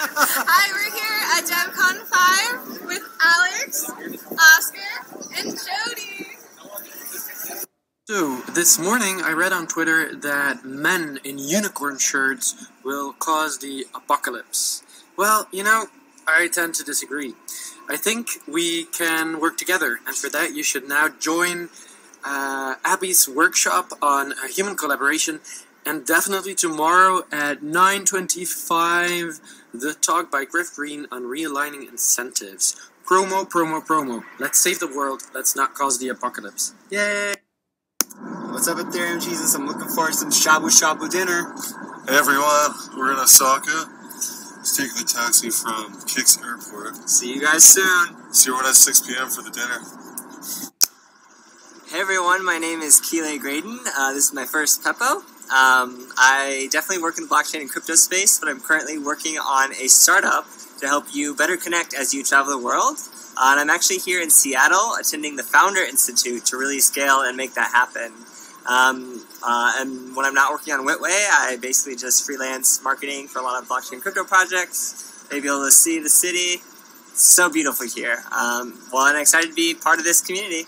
Hi, we're here at DevCon 5 with Alex, Oscar, and Jody. So, this morning I read on Twitter that men in unicorn shirts will cause the apocalypse. Well, you know, I tend to disagree. I think we can work together, and for that, you should now join uh, Abby's workshop on uh, human collaboration, and definitely tomorrow at 9:25, the talk by Griff Green on realigning incentives. Promo, promo, promo. Let's save the world. Let's not cause the apocalypse. Yay! What's up, Ethereum Jesus? I'm looking for some shabu shabu dinner. Hey everyone, we're in Osaka. Just taking the taxi from KIX Airport. See you guys soon. See everyone at 6 p.m. for the dinner. Hey everyone, my name is Keeley Graydon. Uh, this is my first Pepo. Um, I definitely work in the blockchain and crypto space, but I'm currently working on a startup to help you better connect as you travel the world. Uh, and I'm actually here in Seattle attending the Founder Institute to really scale and make that happen. Um, uh, and when I'm not working on Witway, I basically just freelance marketing for a lot of blockchain crypto projects. Maybe able to see the city. It's so beautiful here. Um, well, I'm excited to be part of this community.